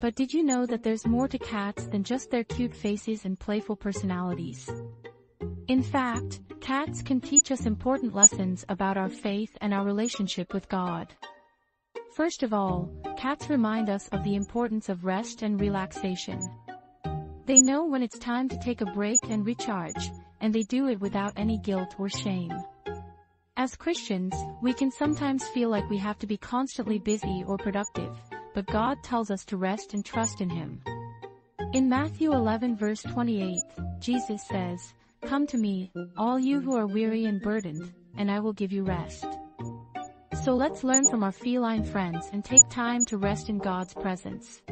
But did you know that there's more to cats than just their cute faces and playful personalities? In fact, cats can teach us important lessons about our faith and our relationship with God. First of all, cats remind us of the importance of rest and relaxation. They know when it's time to take a break and recharge, and they do it without any guilt or shame. As Christians, we can sometimes feel like we have to be constantly busy or productive, but God tells us to rest and trust in Him. In Matthew 11 verse 28, Jesus says, Come to me, all you who are weary and burdened, and I will give you rest. So let's learn from our feline friends and take time to rest in God's presence.